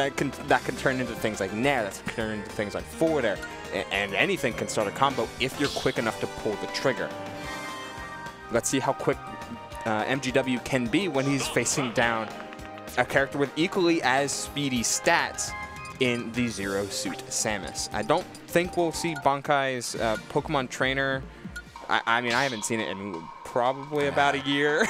that can that can turn into things like nair, that can turn into things like forward air, and, anything can start a combo if you're quick enough to pull the trigger. Let's see how quick uh, MGW can be when he's facing down a character with equally as speedy stats in the Zero Suit Samus. I don't think we'll see Bankai's uh, Pokemon Trainer. I, I, mean, I haven't seen it in probably about a year.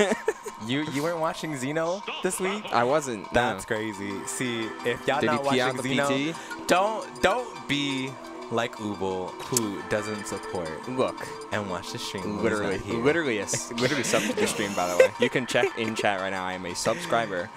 you you weren't watching Xeno this week? I wasn't. That's no. crazy. See, if y'all not watching Xeno, don't don't be like Ubel, who doesn't support. Look and watch the stream. Literally, literally, a, literally sub to the stream. By the way, you can check in chat right now. I am a subscriber.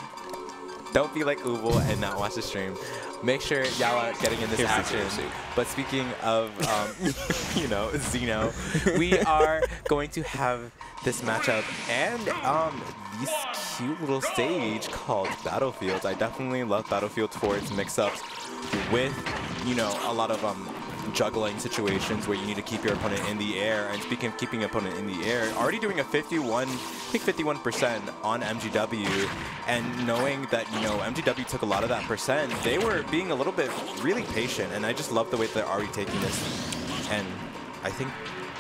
Don't be like Ubel and not watch the stream. Make sure y'all are getting in this Here's action. But speaking of, um, you know, Xeno, we are going to have this matchup and um, this cute little stage called Battlefields. I definitely love Battlefields for its mix-ups with, you know, a lot of um, juggling situations where you need to keep your opponent in the air. And speaking of keeping opponent in the air, already doing a 51, I think 51% on MGW, and knowing that, you know, MGW took a lot of that percent, they were being a little bit really patient, and I just love the way they're already taking this. And I think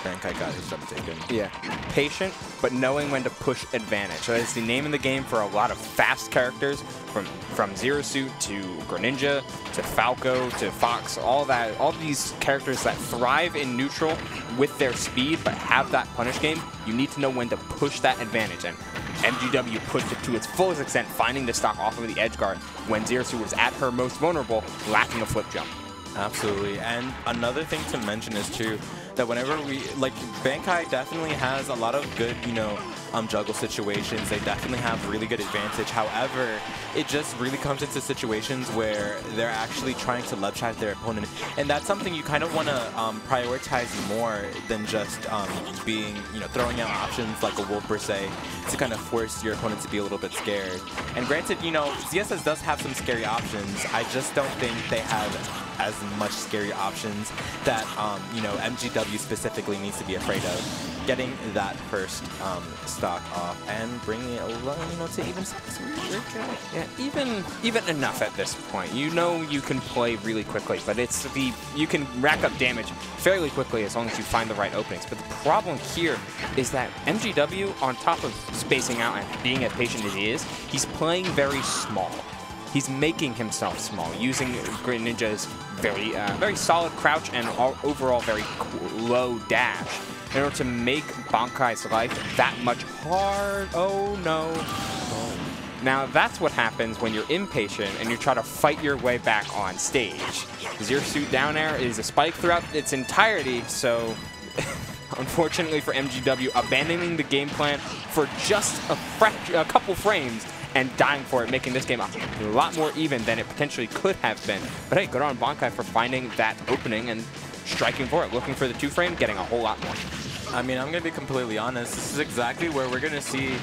Bankai got his jump taken. Yeah, patient, but knowing when to push advantage. So that's the name of the game for a lot of fast characters, from from Zero Suit to Greninja to Falco to Fox, all that, all these characters that thrive in neutral with their speed, but have that punish game. You need to know when to push that advantage, and MGW pushed it to its fullest extent, finding the stock off of the edge guard when Zero Suit was at her most vulnerable, lacking a flip jump. Absolutely, and another thing to mention is too that whenever we like Bankai definitely has a lot of good, you know, um, juggle situations. They definitely have really good advantage. However, it just really comes into situations where they're actually trying to love chat their opponent. And that's something you kind of want to um, prioritize more than just um, being, you know, throwing out options like a Wolf per se to kind of force your opponent to be a little bit scared. And granted, you know, ZSS does have some scary options. I just don't think they have as much scary options that, um, you know, MGW specifically needs to be afraid of. Getting that first um, stock off and bringing it, you know, to even Yeah, even even enough at this point. You know you can play really quickly, but it's the you can rack up damage fairly quickly as long as you find the right openings. But the problem here is that MGW, on top of spacing out and being as patient as he is, he's playing very small he's making himself small using Greninja's very, uh, very solid crouch and overall very low dash in order to make Bankai's life that much hard. Oh no. Now that's what happens when you're impatient and you try to fight your way back on stage. Zero Suit down air is a spike throughout its entirety, so unfortunately for MGW, abandoning the game plan for just a, a couple frames and dying for it, making this game a lot more even than it potentially could have been. But hey, good on Bankai for finding that opening and striking for it, looking for the two frame, getting a whole lot more. I mean, I'm going to be completely honest. This is exactly where we're going to see,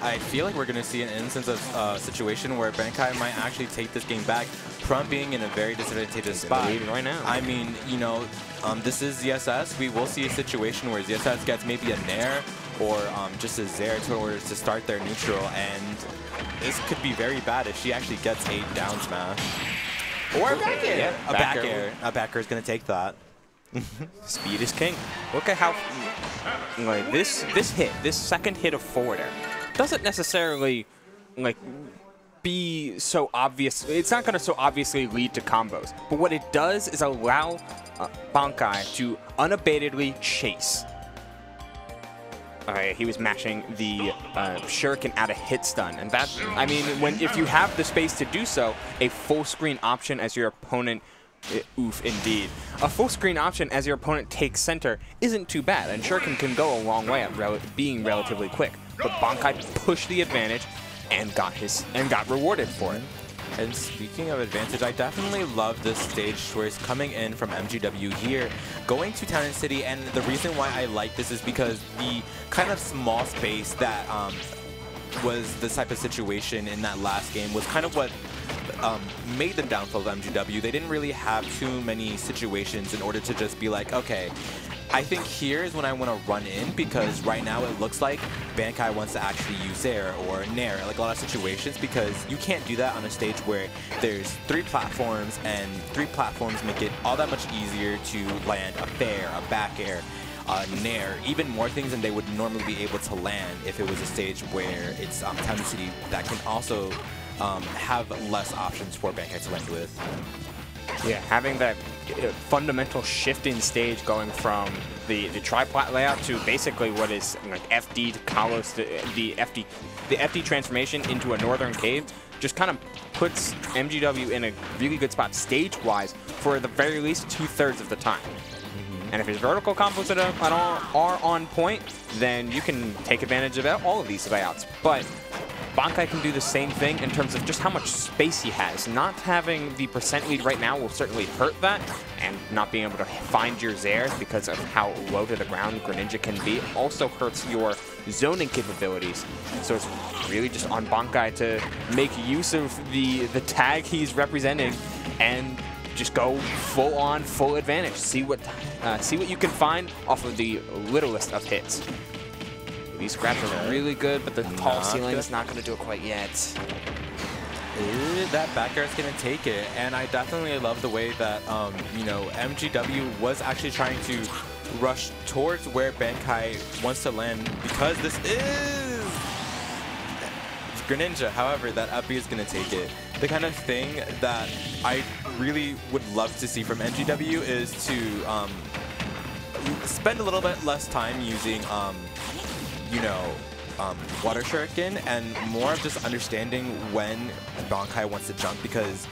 I feel like we're going to see an instance of a uh, situation where Bankai might actually take this game back from being in a very disadvantageous spot. right now. I mean, you know, um, this is ZSS. We will see a situation where ZSS gets maybe a Nair or um, just a order to start their neutral, and this could be very bad if she actually gets a down smash. Or a back air. Yeah, a back, back air. air. A back air is going to take that. Speed is king. Look at how like this this hit, this second hit of forward air, doesn't necessarily like be so obvious. It's not going to so obviously lead to combos. But what it does is allow uh, Bankai to unabatedly chase he was mashing the uh, shuriken out of hit stun. And that, I mean, when if you have the space to do so, a full screen option as your opponent it, uh, oof, indeed. A full screen option as your opponent takes center isn't too bad, and Shuriken can go a long way at rel being relatively quick. But Bankai pushed the advantage and got his and got rewarded for it. And speaking of advantage, I definitely love this stage choice coming in from MGW here, going to Town and City, and the reason why I like this is because the kind of small space that um, was this type of situation in that last game was kind of what um, made them downfall of MGW. They didn't really have too many situations in order to just be like, okay, I think here is when I want to run in because right now it looks like Bankai wants to actually use air or Nair, like a lot of situations, because you can't do that on a stage where there's three platforms and three platforms make it all that much easier to land a fair, a back air, uh, Nair, even more things than they would normally be able to land if it was a stage where it's um, Town City that can also um, have less options for Bankai to land with. Yeah, having that uh, fundamental shift in stage going from the the triplat layout to basically what is like FD to Kalos to uh, the FD the FD transformation into a northern cave just kind of puts MGW in a really good spot stage-wise for the very least two-thirds of the time. And if his vertical combos at, at all are on point, then you can take advantage of all of these layouts. But Bankai can do the same thing in terms of just how much space he has. Not having the percent lead right now will certainly hurt that, and not being able to find your Zairs because of how low to the ground Greninja can be also hurts your zoning capabilities. So it's really just on Bankai to make use of the, the tag he's representing and just go full on, full advantage. See what uh, see what you can find off of the littlest of hits. These scraps are really good, but the tall ceiling is not going to do it quite yet. Ooh, that back air is going to take it, and I definitely love the way that, um, you know, MGW was actually trying to rush towards where Bankai wants to land because this is Greninja. However, that up is going to take it. The kind of thing that I really would love to see from MGW is to um, spend a little bit less time using um, you know, um, water shuriken and more of just understanding when Bankai wants to jump because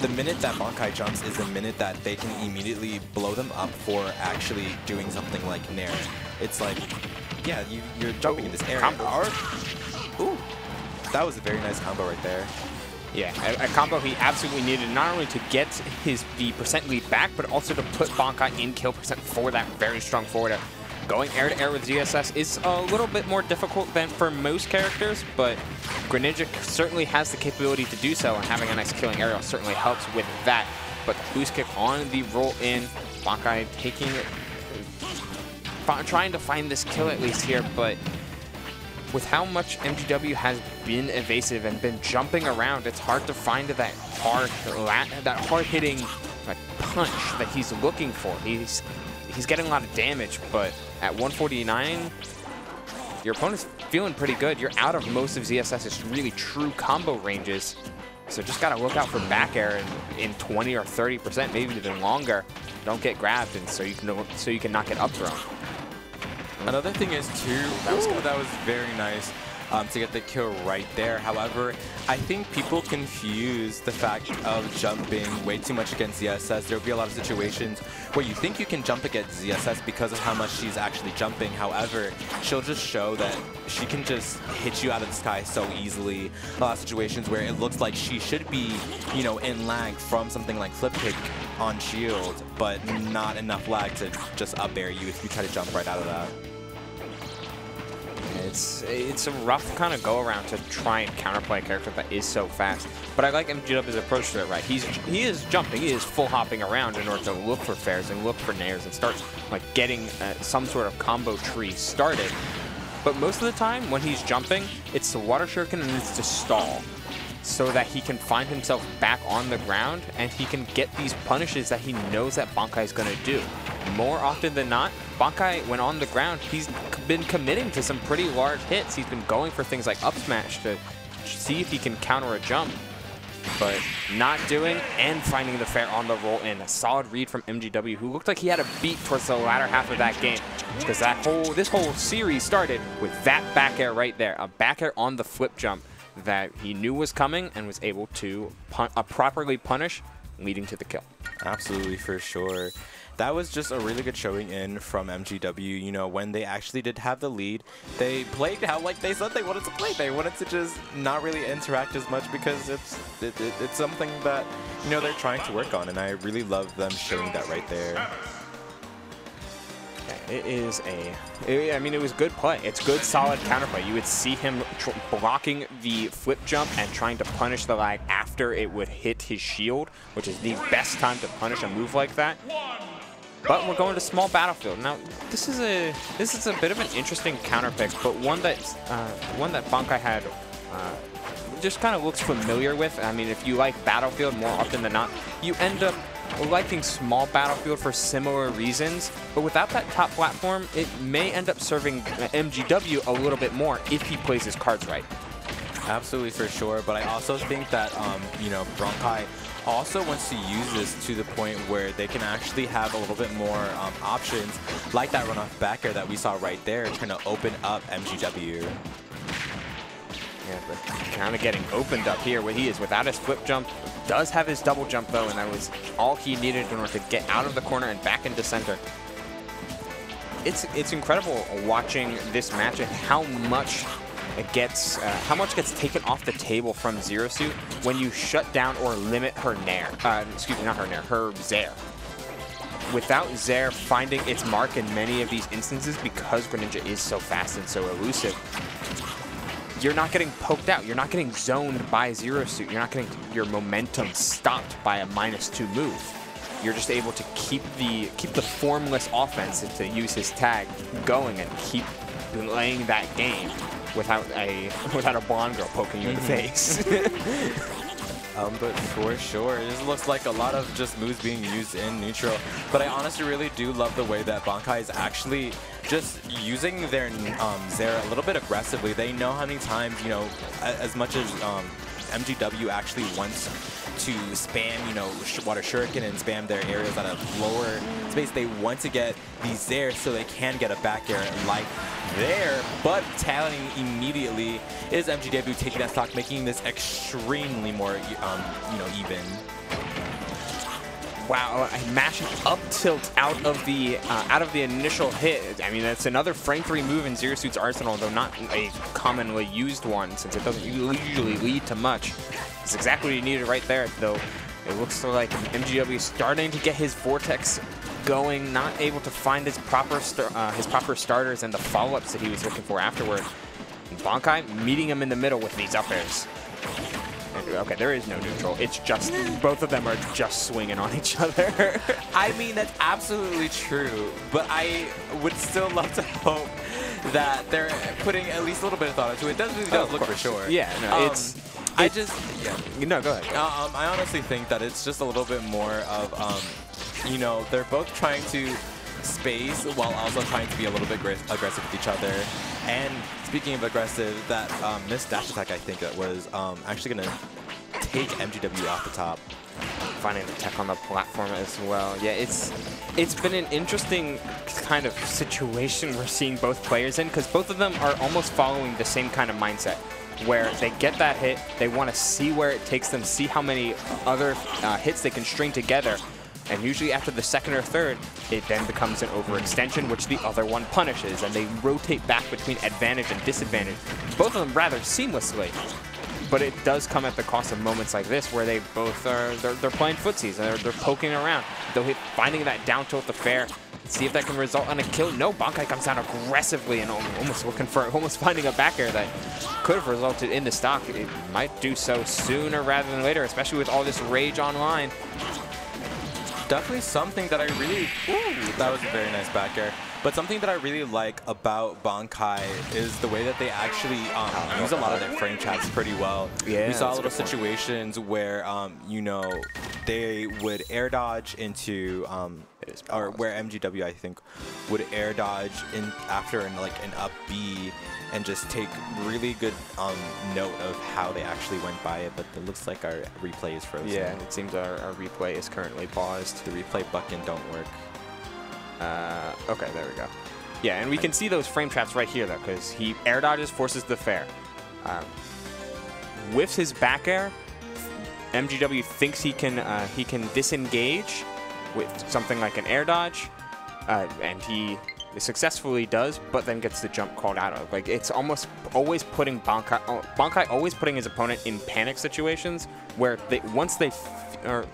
the minute that Bankai jumps is the minute that they can immediately blow them up for actually doing something like Nair. It's like, yeah, you, are jumping in this area. Combo. Ooh, that was a very nice combo right there. Yeah, a, a, combo he absolutely needed not only to get his the percent lead back, but also to put Bankai in kill percent for that very strong forward going air-to-air -air with ZSS is a little bit more difficult than for most characters, but Greninja certainly has the capability to do so, and having a nice killing aerial certainly helps with that. But the boost kick on the roll in, Bankai taking it, trying to find this kill at least here, but with how much MGW has been evasive and been jumping around, it's hard to find that hard, that hard-hitting like, punch that he's looking for. He's he's getting a lot of damage, but at 149, your opponent's feeling pretty good. You're out of most of ZSS's really true combo ranges. So just got to look out for back air in, in 20 or 30%, maybe even longer. Don't get grabbed, and so you can so you can not get up thrown. Another thing is too, that was, that was very nice um, to get the kill right there. However, I think people confuse the fact of jumping way too much against ZSS. There will be a lot of situations where you think you can jump against ZSS because of how much she's actually jumping. However, she'll just show that she can just hit you out of the sky so easily. A lot of situations where it looks like she should be, you know, in lag from something like flip kick on shield, but not enough lag to just up air you if you try to jump right out of that. It's it's a rough kind of go around to try and counterplay a character that is so fast. But I like MGW's approach to it, right? He's he is jumping, he is full hopping around in order to look for fairs and look for nairs and start like getting uh, some sort of combo tree started. But most of the time when he's jumping, it's the water shuriken and it's to stall so that he can find himself back on the ground and he can get these punishes that he knows that Bankai is going to do. More often than not, Bankai, when on the ground, he's been committing to some pretty large hits. He's been going for things like up smash to see if he can counter a jump, but not doing and finding the fair on the roll in. A solid read from MGW, who looked like he had a beat towards the latter half of that game because that whole this whole series started with that back air right there, a back air on the flip jump that he knew was coming and was able to pun uh, properly punish, leading to the kill. Absolutely, for sure that was just a really good showing in from MGW. You know, when they actually did have the lead, they played how like they said they wanted to play. They wanted to just not really interact as much because it's it, it, it's something that you know they're trying to work on, and I really love them showing that right there. It is a, it, I mean, it was good play. It's good, solid counterplay. You would see him blocking the flip jump and trying to punish the lag after it would hit his shield, which is the best time to punish a move like that. But we're going to small battlefield. Now, this is a this is a bit of an interesting counter pick, but one that uh, one that Bankai had uh, just kind of looks familiar with. I mean, if you like battlefield more often than not, you end up liking small battlefield for similar reasons. But without that top platform, it may end up serving MGW a little bit more if he plays his cards right. Absolutely, for sure. But I also think that, um, you know, Bankai also wants to use this to the point where they can actually have a little bit more um, options, like that runoff backer that we saw right there, trying to open up MGW. Yeah, but kind of getting opened up here where he is without his flip jump. Does have his double jump, though, and that was all he needed in order to get out of the corner and back into center. It's, it's incredible watching this match and how much gets uh, how much gets taken off the table from Zero Suit when you shut down or limit her Nair. Uh, excuse me, not her Nair, her Zair. Without Zair finding its mark in many of these instances because Greninja is so fast and so elusive, you're not getting poked out. You're not getting zoned by Zero Suit. You're not getting your momentum stopped by a minus two move. You're just able to keep the keep the formless offense, to use his tag, going and keep laying that game without a without a blonde girl poking you in the mm-hmm. face. um, but for sure, this looks like a lot of just moves being used in neutral. But I honestly really do love the way that Bankai is actually just using their um, Zair a little bit aggressively. They know how many times, you know, as much as um, MGW actually wants to spam, you know, Water Shuriken and spam their areas at a lower space. They want to get these there so they can get a back air like there, but talenting immediately is MGW taking that stock, making this extremely more, um, you know, even. Wow, a mashing up tilt out of the uh, out of the initial hit. I mean, that's another frame three move in Zero Suit's arsenal, though not a commonly used one, since it doesn't usually lead to much. It's exactly what you needed right there, though. It looks like MGW starting to get his Vortex going, not able to find his proper uh, his proper starters and the follow-ups that he was looking for afterward. And Bankai meeting him in the middle with these up airs. Okay, there is no neutral. It's just, both of them are just swinging on each other. I mean, that's absolutely true, but I would still love to hope that they're putting at least a little bit of thought into it. It does, it does oh, look course. for sure. Yeah, no, um, it's... I just, yeah. No, go ahead. Um, I honestly think that it's just a little bit more of, um, you know, they're both trying to space while also trying to be a little bit aggressive with each other. And speaking of aggressive, that um, missed dash attack, I think that was um, actually going to take MGW off the top. Finding the tech on the platform as well. Yeah, it's it's been an interesting kind of situation we're seeing both players in because both of them are almost following the same kind of mindset where they get that hit, they want to see where it takes them, see how many other uh, hits they can string together, and usually after the second or third, it then becomes an overextension, which the other one punishes, and they rotate back between advantage and disadvantage, both of them rather seamlessly. But it does come at the cost of moments like this where they both are, they're, they're playing footsies, they're, they're poking around. They'll hit, finding that down tilt the fair, see if that can result in a kill. No, Bankai comes down aggressively and almost looking for, almost finding a back air that could have resulted in the stock. It might do so sooner rather than later, especially with all this rage online definitely something that I really, ooh, that was a very nice back air. But something that I really like about Bankai is the way that they actually um, use a lot of their frame traps pretty well. Yeah, we saw a little situations where, um, you know, they would air dodge into, um, or where MGW, I think, would air dodge in after and like an up B and just take really good um, note of how they actually went by it, but it looks like our replay is frozen. Yeah, it seems our, our replay is currently paused. The replay button don't work. Uh, okay, there we go. Yeah, and we can see those frame traps right here, though, because he air dodges, forces the fair. Um, whiffs his back air. MGW thinks he can uh, he can disengage with something like an air dodge, uh, and he successfully does, but then gets the jump called out of. Like, it's almost always putting Bankai, oh, Bankai always putting his opponent in panic situations where they once they, or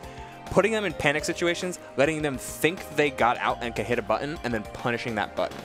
putting them in panic situations, letting them think they got out and can hit a button, and then punishing that button.